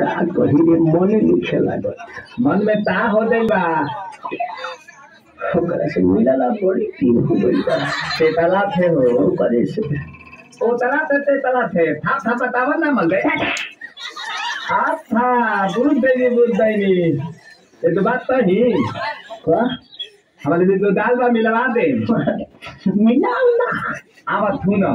कहीं भी मने लिखे लागल मन में ता हो गई बा ओकरा से मिलला बड़ी तीन हो गई बा ते तला थे हो ओकरे से ओ तला थे ते तला थे था था बतावा ना मगे हाथ था बुझ देगी बुझ देगी ये तो बात सही का हमारे लिए तो दाल बा मिलवा दे मिला ना आवा थू ना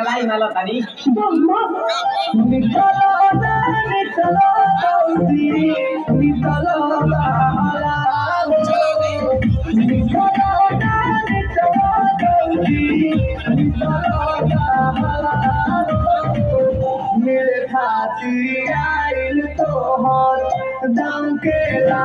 pelai malah tadi. দাম কে লা